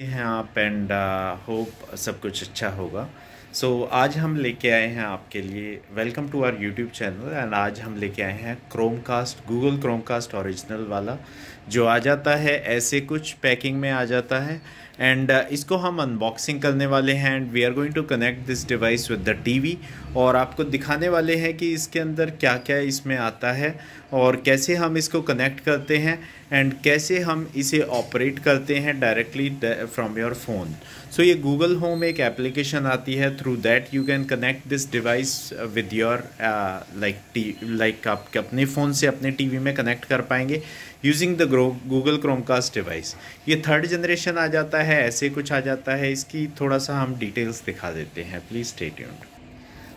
हैं आप and hope सब कुछ अच्छा होगा। सो so, आज हम लेके आए हैं आपके लिए welcome to our YouTube channel and आज हम लेके आए हैं Chromecast Google Chromecast original वाला जो आ जाता है ऐसे कुछ पैकिंग में आ जाता है। एंड uh, इसको हम अनबॉक्सिंग करने वाले हैं and we are going to connect this device with the TV और आपको दिखाने वाले हैं कि इसके अंदर क्या क्या इसमें आता है। और कैसे हम इसको कनेक्ट करते हैं एंड कैसे हम इसे ऑपरेट करते हैं directly from your phone so ये गूगल होम एक एप्लीकेशन आती है through that you can connect this device with your like T like आप अपने फ़ोन से अपने टीवी में कनेक्ट कर पाएँगे using the Google Chromecast device ये थर्ड जनरेशन आ जाता है, ऐसे कुछ आ जाता है, इसकी थोड़ा सा हम डिटेल्स दिखा देते हैं प्लीज़ स्टे ट्यून्ड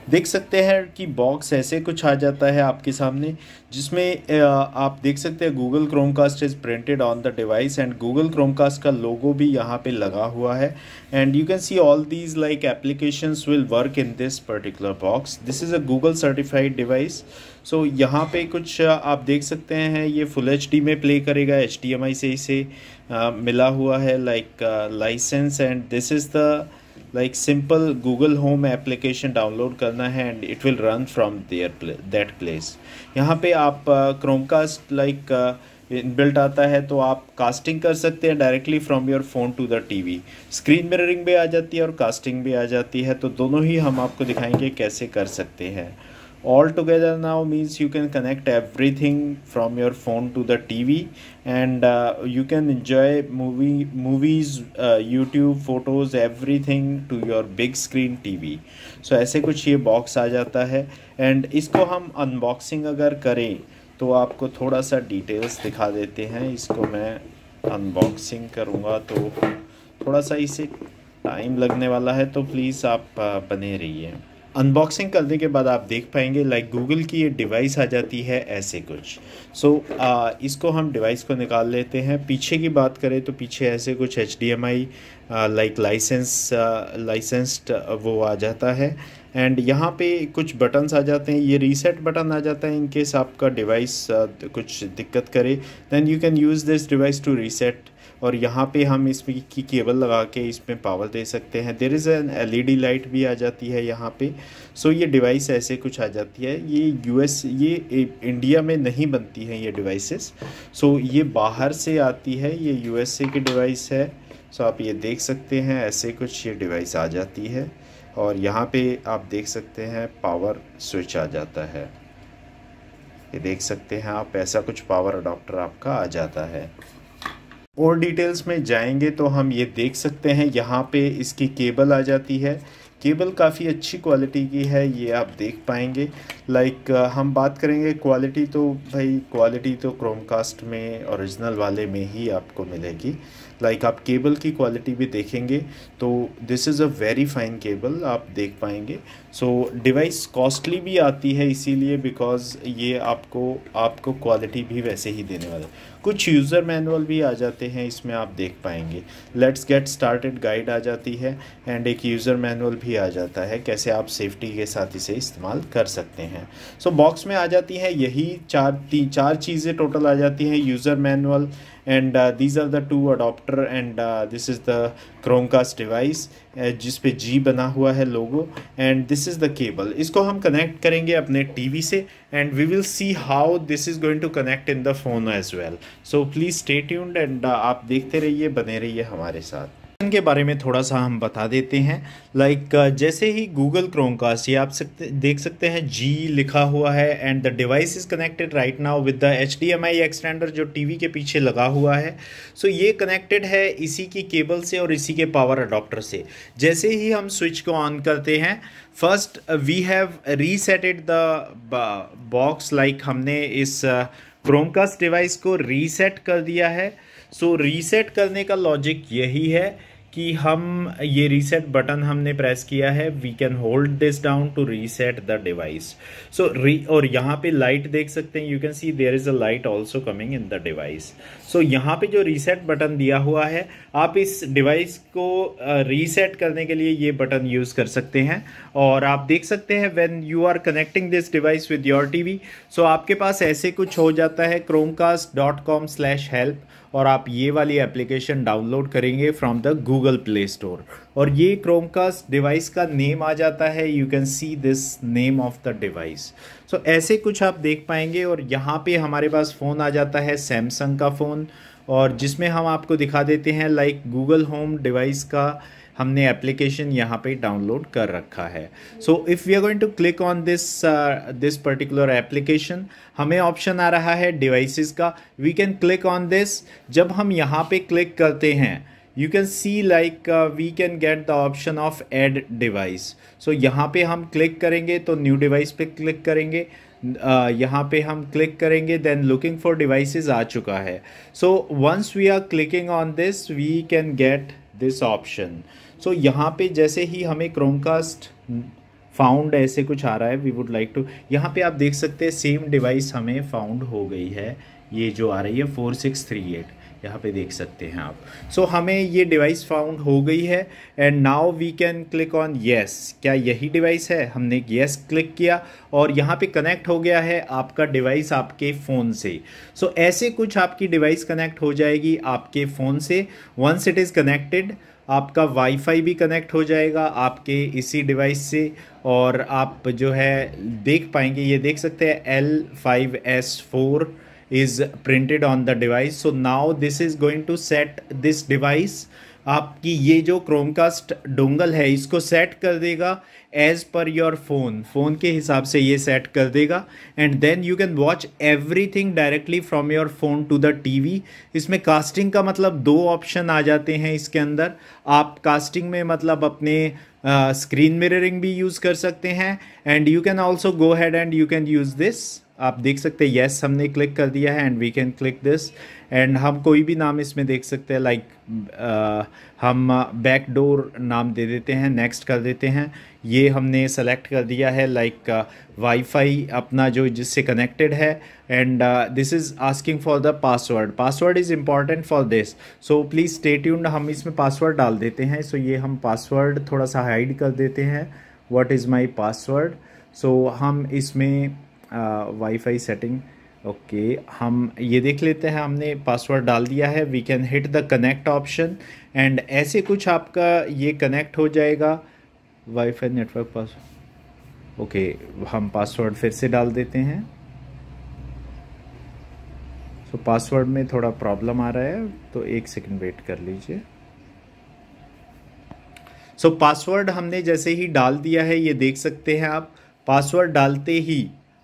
देख सकते हैं कि बॉक्स ऐसे कुछ आ जाता है आपके सामने, जिसमें आप देख सकते हैं Google Chromecast is printed on the device and Google Chromecast का लोगो भी यहाँ पे लगा हुआ है। And you can see all these like applications will work in this particular box this is a Google certified device so यहाँ पे कुछ आप देख सकते हैं, ये फुल एचडी में प्ले करेगा HDMI से इसे मिला हुआ है like license and this is the like simple Google home application download करना है and it will run from there that place यहाँ पे आप क्रोमकास्ट लाइक इनबिल्ट आता है तो आप कास्टिंग कर सकते हैं directly from your phone to the TV screen mirroring भी आ जाती है और कास्टिंग भी आ जाती है तो दोनों ही हम आपको दिखाएँगे कैसे कर सकते हैं। All together now means you can connect everything from your phone to the TV and uh, you can enjoy movie movies uh, YouTube photos everything to your big screen TV so ऐसे कुछ ये box आ जाता है and इसको हम unboxing अगर करें तो आपको थोड़ा सा डिटेल्स दिखा देते हैं इसको मैं अनबॉक्सिंग करूँगा तो थोड़ा सा इसे टाइम लगने वाला है तो प्लीज़ आप uh, बने रहिए अनबॉक्सिंग करने के बाद आप देख पाएँगे लाइक गूगल की ये डिवाइस आ जाती है ऐसे कुछ। सो so, इसको हम डिवाइस को निकाल लेते हैं। पीछे की बात करें तो पीछे ऐसे कुछ H D M I like license licensed वो आ जाता है। एंड यहाँ पे कुछ बटन्स आ जाते हैं। ये रीसेट बटन आ जाता है इनकेस आपका डिवाइस कुछ दिक्कत करे। Then you can use this device to reset और यहाँ पे हम इसमें की केबल लगा के इसमें पावर दे सकते हैं। There is an LED light भी आ जाती है यहाँ पे। सो ये डिवाइस ऐसे कुछ आ जाती है। ये यूएस ये इंडिया में नहीं बनती हैं ये डिवाइसेस सो ये बाहर से आती है। ये यूएसए की डिवाइस है। सो आप ये देख सकते हैं, ऐसे कुछ ये डिवाइस आ जाती है। और यहाँ पे आप देख सकते हैं पावर स्विच आ जाता है। ये देख सकते हैं आप, ऐसा कुछ पावर अडोप्टर आपका आ जाता है। और डिटेल्स में जाएँगे तो हम ये देख सकते हैं, यहाँ पे इसकी केबल आ जाती है। केबल काफ़ी अच्छी क्वालिटी की है, ये आप देख पाएँगे। लाइक हम बात करेंगे क्वालिटी तो भाई क्वालिटी तो क्रोमकास्ट में ओरिजिनल वाले में ही आपको मिलेगी। लाइक आप केबल की क्वालिटी भी देखेंगे तो this is a very fine cable आप देख पाएँगे। सो डिवाइस कॉस्टली भी आती है इसीलिए बिकॉज़ ये आपको आपको क्वालिटी भी वैसे ही देने वाला कुछ यूज़र मैनुअल भी आ जाते हैं इसमें आप देख पाएँगे। लेट्स गेट स्टार्टेड गाइड आ जाती है एंड एक यूज़र मैनुअल भी आ जाता है कैसे आप सेफ्टी के साथ इसे इस्तेमाल कर सकते हैं। सो so, बॉक्स में आ जाती है यही चार तीन चार चीज़ें टोटल आ जाती हैं user manual and these are the two adapter and this is the Chromecast device जिस पे जी बना हुआ है logo and this is the cable इसको हम कनेक्ट करेंगे अपने टीवी से and we will see how this is going to connect in the phone as well so please stay tuned and आप देखते रहिए, बने रहिए हमारे साथ. के बारे में थोड़ा सा हम बता देते हैं। लाइक like, जैसे ही गूगल क्रोमकास्ट ये आप सकते देख सकते हैं जी लिखा हुआ है and the device is connected right now with the H D M I extender जो टीवी के पीछे लगा हुआ है। सो so, ये कनेक्टेड है इसी की केबल से और इसी के पावर अडोप्टर से। जैसे ही हम स्विच को ऑन करते हैं first we have reseted the box like हमने इस क्रोमकास्ट uh, डिवाइस को रीसेट कर दिया है। सो so, रीसेट करने का लॉजिक यही है। कि हम ये रीसेट बटन हमने प्रेस किया है we can hold this down to reset the device so re और यहाँ पे लाइट देख सकते हैं you can see there is a light also coming in the device so यहाँ पे जो रीसेट बटन दिया हुआ है आप इस डिवाइस को रीसेट uh, करने के लिए ये बटन यूज़ कर सकते हैं। और आप देख सकते हैं when you are connecting this device with your TV so आपके पास ऐसे कुछ हो जाता है Chromecast dot com slash help और आप ये वाली एप्लीकेशन डाउनलोड करेंगे from the Google Play Store और ये क्रोमकास्ट डिवाइस का नेम आ जाता है. You can see this name of the device so ऐसे कुछ आप देख पाएँगे और यहाँ पे हमारे पास फ़ोन आ जाता है सैमसंग का फ़ोन और जिसमें हम आपको दिखा देते हैं लाइक गूगल होम डिवाइस का हमने एप्लीकेशन यहाँ पे डाउनलोड कर रखा है। So if we are going to click on this this particular application हमें ऑप्शन आ रहा है डिवाइसेस का। We can click on this जब हम यहाँ पे क्लिक करते हैं you can see like we can get the option of add device so यहाँ पे हम क्लिक करेंगे तो न्यू डिवाइस पे क्लिक करेंगे। यहाँ पे हम क्लिक करेंगे देन लुकिंग फॉर डिवाइसेस आ चुका है। So once we are clicking on this we can get this option so यहाँ पे जैसे ही हमें क्रोमकास्ट फाउंड ऐसे कुछ आ रहा है वी वुड लाइक टू यहाँ पे आप देख सकते हैं सेम डिवाइस हमें फाउंड हो गई है। ये जो आ रही है फोर सिक्स थ्री एट यहाँ पे देख सकते हैं आप। सो so, हमें ये डिवाइस फाउंड हो गई है and now we can click on yes क्या यही डिवाइस है? हमने येस क्लिक किया और यहाँ पे कनेक्ट हो गया है आपका डिवाइस आपके फ़ोन से। सो so, ऐसे कुछ आपकी डिवाइस कनेक्ट हो जाएगी आपके फ़ोन से। वंस इट इज़ कनेक्टेड आपका वाईफाई भी कनेक्ट हो जाएगा आपके इसी डिवाइस से और आप जो है देख पाएँगे। ये देख सकते हैं L five S four is printed on the device. So now this is going to set this device. आपकी ये जो क्रोमकास्ट डोंगल है, इसको सेट कर देगा as per your phone phone के हिसाब से ये सेट कर देगा। And then you can watch everything directly from your phone to the TV इसमें कास्टिंग का मतलब दो ऑप्शन आ जाते हैं इसके अंदर। आप कास्टिंग में मतलब अपने स्क्रीन मिररिंग भी यूज़ कर सकते हैं। And you can also go ahead and you can use this आप देख सकते हैं येस हमने क्लिक कर दिया है and we can click this and हम कोई भी नाम इसमें देख सकते हैं लाइक like, हम बैक डोर नाम दे देते हैं नेक्स्ट कर देते हैं. ये हमने सेलेक्ट कर दिया है लाइक वाईफाई अपना जो जिससे कनेक्टेड है. And this is asking for the password password is important for this so please stay tuned हम इसमें पासवर्ड डाल देते हैं. सो so ये हम पासवर्ड थोड़ा सा हाइड कर देते हैं. What is my password so हम इसमें वाईफाई सेटिंग ओके हम ये देख लेते हैं हमने पासवर्ड डाल दिया है। We can hit the connect option and ऐसे कुछ आपका ये कनेक्ट हो जाएगा। वाईफाई नेटवर्क पास ओके हम पासवर्ड फिर से डाल देते हैं। सो so, पासवर्ड में थोड़ा प्रॉब्लम आ रहा है तो एक सेकंड वेट कर लीजिए। सो so, पासवर्ड हमने जैसे ही डाल दिया है ये देख सकते हैं आप पासवर्ड डालते ही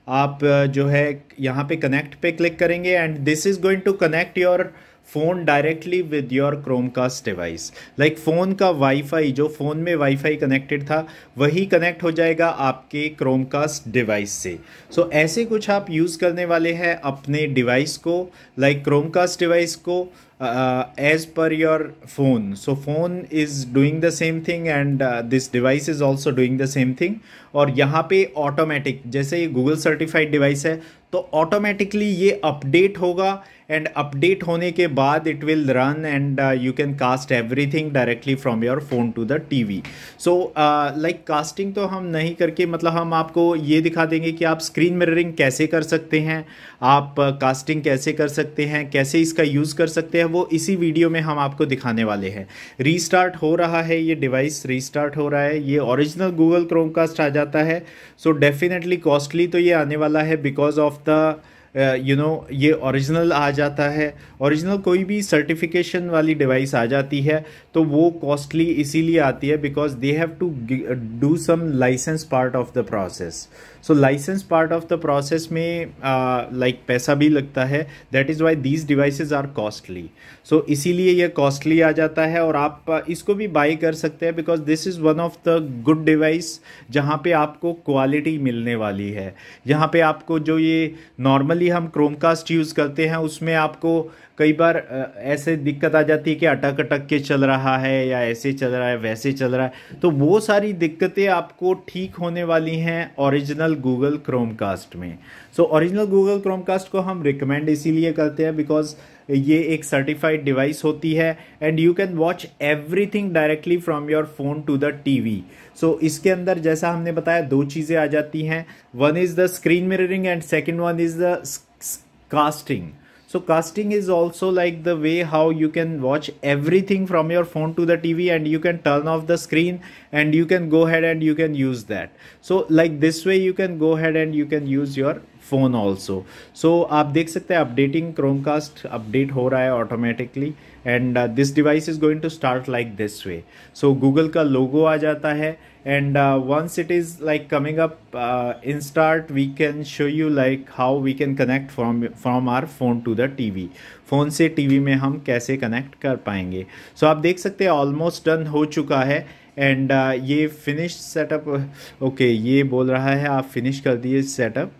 आप जो है यहाँ पे कनेक्ट पे क्लिक करेंगे and this is going to connect your phone directly with your Chromecast device like phone का वाईफाई जो फ़ोन में वाईफाई कनेक्टेड था वही कनेक्ट हो जाएगा आपके क्रोमकास्ट डिवाइस से। सो so, ऐसे कुछ आप यूज़ करने वाले हैं अपने डिवाइस को लाइक क्रोमकास्ट डिवाइस को as per your phone so phone is doing the same thing and uh, this device is also doing the same thing और यहाँ पे ऑटोमेटिक जैसे ये गूगल सर्टिफाइड डिवाइस है तो ऑटोमेटिकली ये अपडेट होगा एंड अपडेट होने के बाद it will run and you can cast everything directly from your phone to the TV so like casting तो हम नहीं करके मतलब हम आपको ये दिखा देंगे कि आप स्क्रीन मिररिंग कैसे कर सकते हैं आप कास्टिंग uh, कैसे कर सकते हैं कैसे इसका यूज़ कर सकते हैं वो इसी वीडियो में हम आपको दिखाने वाले हैं। रीस्टार्ट हो रहा है ये डिवाइस रीस्टार्ट हो रहा है ये ओरिजिनल गूगल क्रोमकास्ट आ जाता है। सो डेफिनेटली कॉस्टली तो ये आने वाला है because of the you know ये ओरिजिनल आ जाता है। ओरिजिनल कोई भी सर्टिफिकेशन वाली डिवाइस आ जाती है तो वो कॉस्टली इसीलिए आती है because they have to do some license part of the process so license part of the process में लाइक uh, पैसा भी लगता है। That is why these devices are costly so इसीलिए ये कॉस्टली आ जाता है और आप uh, इसको भी बाई कर सकते हैं because this is one of the good device जहाँ पे आपको क्वालिटी मिलने वाली है। जहाँ पे आपको जो ये नॉर्मली हम क्रोमकास्ट यूज़ करते हैं, उसमें आपको कई बार ऐसे दिक्कत आ जाती है कि अटक अटक के चल रहा है या ऐसे चल रहा है, वैसे चल रहा है। तो वो सारी दिक्कतें आपको ठीक होने वाली हैं ओरिजिनल गूगल क्रोमकास्ट में। सो ओरिजिनल गूगल क्रोमकास्ट को हम रिकमेंड इसीलिए करते हैं बिकॉज़ ये एक सर्टिफाइड डिवाइस होती है and you can watch everything directly from your phone to the TV so इसके अंदर जैसा हमने बताया, दो चीज़ें आ जाती हैं। One is the screen mirroring and second one is the casting so casting is also like the way how you can watch everything from your phone to the T V and you can turn off the screen and you can go ahead and you can use that so like this way you can go ahead and you can use your phone also so आप देख सकते हैं updating Chromecast update हो रहा है automatically and this device is going to start like this way so Google का logo आ जाता है and once it is like coming up in start we can show you like how we can connect can connect our phone to the T V phone से T V में हम कैसे connect कर पाएँगे? सो so, आप देख सकते हैं ऑलमोस्ट डन हो चुका है एंड uh, ये फिनिश सेटअप ओके ये बोल रहा है आप फिनिश कर दिए सेटअप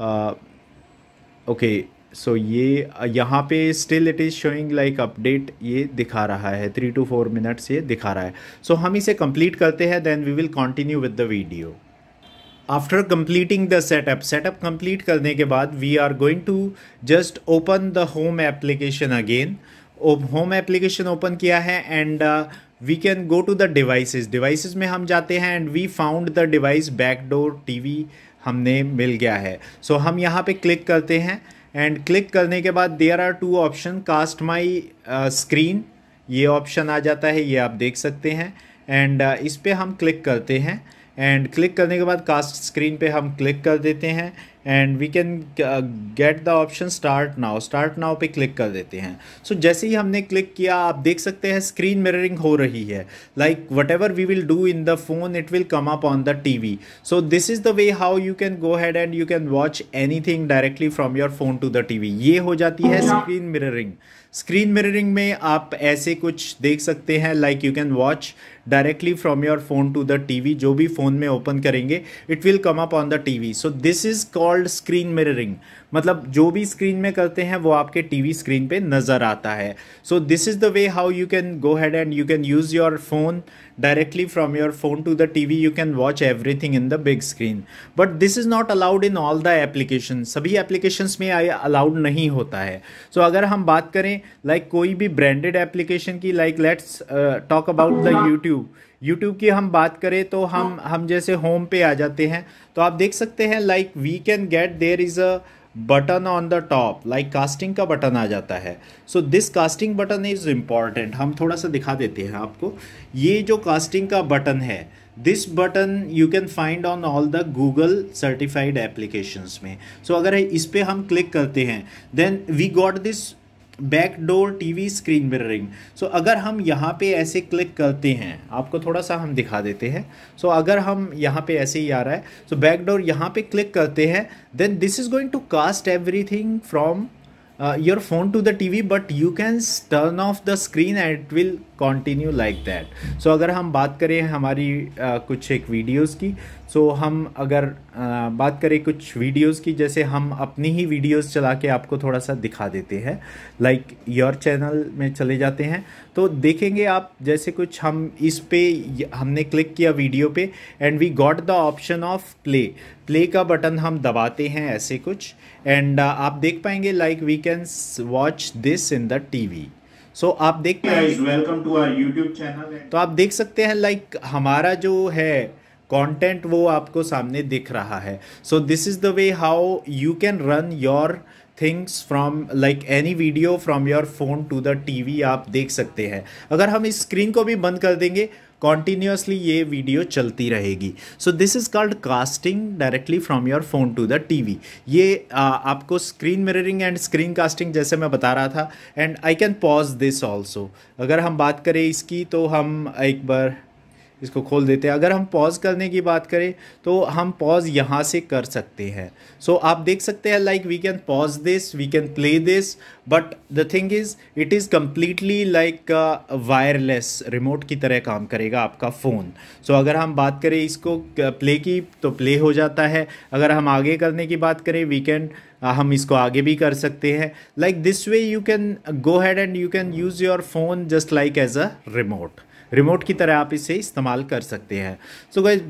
ओके uh, सो ये यहाँ पे still it is showing like update ये दिखा रहा है थ्री टू फोर मिनट्स ये दिखा रहा है। सो so हम इसे कंप्लीट करते हैं then we will continue with the video after completing the setup setup complete करने के बाद we are going to just open the home application again home application open किया है and we can go to the devices devices में हम जाते हैं and we found the device backdoor TV हमने मिल गया है। सो so, हम यहाँ पे क्लिक करते हैं एंड क्लिक करने के बाद there are two option cast my screen ये ऑप्शन आ जाता है ये आप देख सकते हैं। एंड uh, इस पर हम क्लिक करते हैं। एंड क्लिक करने के बाद कास्ट स्क्रीन पे हम क्लिक कर देते हैं। And we can get the option start now start now पे क्लिक कर देते हैं। सो so, जैसे ही हमने क्लिक किया आप देख सकते हैं स्क्रीन मिररिंग हो रही है। Like whatever we will do in the phone it will come up on the T V so this is the way how you can go ahead and you can watch anything directly from your phone to the T V ये हो जाती है screen mirroring screen mirroring में आप ऐसे कुछ देख सकते हैं like you can watch directly from your phone to the TV जो भी फ़ोन में ओपन करेंगे it will come up on the TV so this is called screen mirroring मतलब जो भी स्क्रीन में करते हैं, वो आपके टीवी स्क्रीन पर नज़र आता है. So this is the way how you can go ahead and you can use your phone directly from your phone to the T V you can watch everything in the big screen but this is not allowed in all the application सभी application में allowed नहीं होता है. सो so अगर हम बात करें like like कोई भी ब्रांडेड एप्लीकेशन की like let's talk about the YouTube YouTube YouTube की हम बात करें तो हम हम जैसे होम पे आ जाते हैं तो आप देख सकते हैं like we can get there is a button on the top like casting का बटन आ जाता है। So this casting button is important हम थोड़ा सा दिखा देते हैं आपको। ये जो कास्टिंग का बटन है this button you can find on all the Google certified applications में। सो so, अगर इस पर हम क्लिक करते हैं then we got this back T TV screen mirroring so अगर हम यहाँ पे ऐसे क्लिक करते हैं आपको थोड़ा सा हम दिखा देते हैं। सो so, अगर हम यहाँ पे ऐसे ही आ रहा है सो बैकडोर यहाँ पे क्लिक करते हैं then this is going to cast everything from your phone to the TV but you can turn off the screen and it will continue like that so अगर हम बात करें हमारी uh, कुछ एक वीडियोज़ की सो so, हम अगर आ, बात करें कुछ वीडियोस की जैसे हम अपनी ही वीडियोस चला के आपको थोड़ा सा दिखा देते हैं लाइक योर चैनल में चले जाते हैं तो देखेंगे आप जैसे कुछ हम इस पे हमने क्लिक किया वीडियो पे and we got the option of play play का बटन हम दबाते हैं ऐसे कुछ एंड uh, आप देख पाएँगे like we can watch this in the TV so so, आप देख welcome to our YouTube channel तो आप देख सकते हैं लाइक like, हमारा जो है कंटेंट वो आपको सामने दिख रहा है। So this is the way how you can run your things from like any video from your phone to the TV आप देख सकते हैं। अगर हम इस स्क्रीन को भी बंद कर देंगे कॉन्टीन्यूसली ये वीडियो चलती रहेगी। So this is called casting directly from your phone to the TV ये आ, आपको screen mirroring and screen casting जैसे मैं बता रहा था and I can pause this also अगर हम बात करें इसकी तो हम एक बार इसको खोल देते हैं। अगर हम पॉज करने की बात करें तो हम पॉज यहाँ से कर सकते हैं। सो so, आप देख सकते हैं like we can pause this we can play this but the thing is it is completely like wireless remote की तरह काम करेगा आपका फ़ोन सो so, अगर हम बात करें इसको प्ले की तो प्ले हो जाता है। अगर हम आगे करने की बात करें वी कैन हम इसको आगे भी कर सकते हैं। Like this way you can go ahead and you can use your phone just like as a remote remote की तरह आप इसे इस्तेमाल कर सकते हैं। सो so गाइज़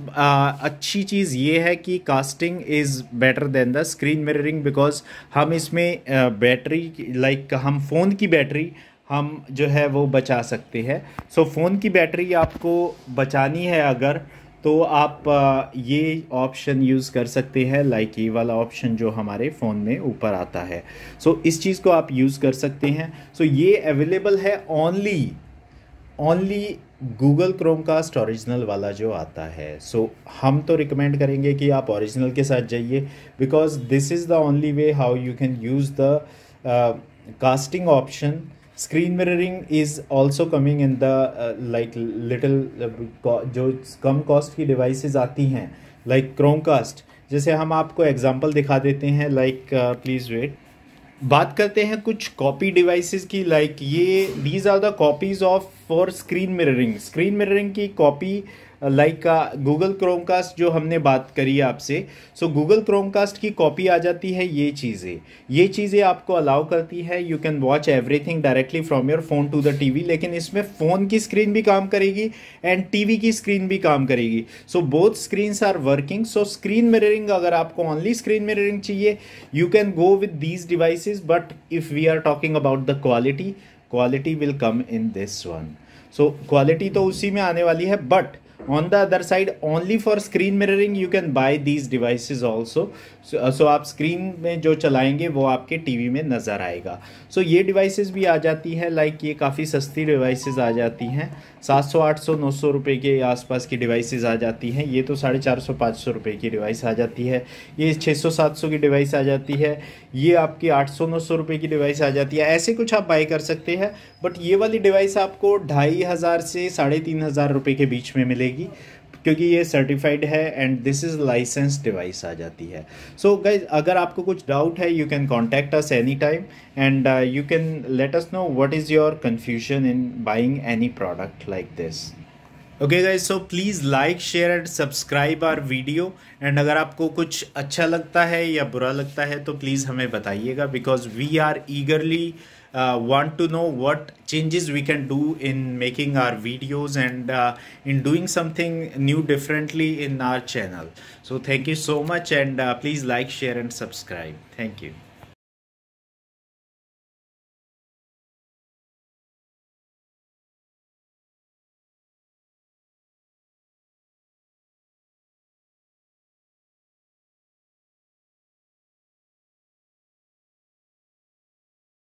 अच्छी चीज़ ये है कि casting is better than the screen mirroring because हम इसमें बैटरी लाइक हम फ़ोन की बैटरी हम जो है वो बचा सकते हैं। सो so, फ़ोन की बैटरी आपको बचानी है अगर तो आप ये ऑप्शन यूज़ कर सकते हैं लाइक ये वाला ऑप्शन जो हमारे फ़ोन में ऊपर आता है। सो so, इस चीज़ को आप यूज़ कर सकते हैं। सो so, ये अवेलेबल है only only Google Chromecast original वाला जो आता है सो so, हम तो रिकमेंड करेंगे कि आप ओरिजिनल के साथ जाइए because this is the only way how you can use the casting option screen mirroring is also coming in the like little जो कम कॉस्ट की डिवाइसेस आती हैं लाइक क्रोमकास्ट जैसे हम आपको एग्जांपल दिखा देते हैं लाइक प्लीज़ वेट बात करते हैं कुछ कॉपी डिवाइसेस की लाइक ये these are the copies of for screen mirroring screen mirroring की कॉपी लाइक का गूगल क्रोमकास्ट जो हमने बात करी आपसे सो गूगल क्रोमकास्ट की कॉपी आ जाती है ये चीज़ें। ये चीज़ें आपको अलाउ करती है you can watch everything directly from your phone to the TV लेकिन इसमें फ़ोन की स्क्रीन भी काम करेगी एंड टीवी की स्क्रीन भी काम करेगी। So both screens are working so screen mirroring अगर आपको ओनली स्क्रीन मिररिंग चाहिए you can go with these devices but if we are talking about the quality quality will come in this one so quality तो उसी में आने वाली है but on the other side only for screen mirroring you can buy these devices also. So so आप screen में जो चलाएँगे वो आपके टीवी में नज़र आएगा। सो so, ये डिवाइसेस भी आ जाती है लाइक like ये काफ़ी सस्ती डिवाइसेस आ जाती हैं। सात सौ आठ सौ नौ सौ रुपये के आसपास की डिवाइसेस आ जाती हैं। ये तो साढ़े चार सौ पाँच सौ रुपये की डिवाइस आ जाती है। ये छः सौ की डिवाइस आ जाती है। ये आपकी आठ सौ नौ सौ रुपये की डिवाइस आ जाती है। ऐसे कुछ आप बाई कर सकते हैं बट ये वाली डिवाइस आपको ढाई हज़ार से साढ़े तीन हज़ार के बीच में मिलेगी। क्योंकि ये सर्टिफाइड है and this is license device आ जाती है। सो so, गाइज़ अगर आपको कुछ डाउट है you can contact us any time and you can let us know what is your confusion in buying any product like this okay guys so please like share and subscribe our video and अगर आपको कुछ अच्छा लगता है या बुरा लगता है तो प्लीज़ हमें बताइएगा because we are eagerly uh, want to know what changes we can do in making our videos and uh, in doing something new differently in our channel. So thank you so much and uh, please like share and subscribe. Thank you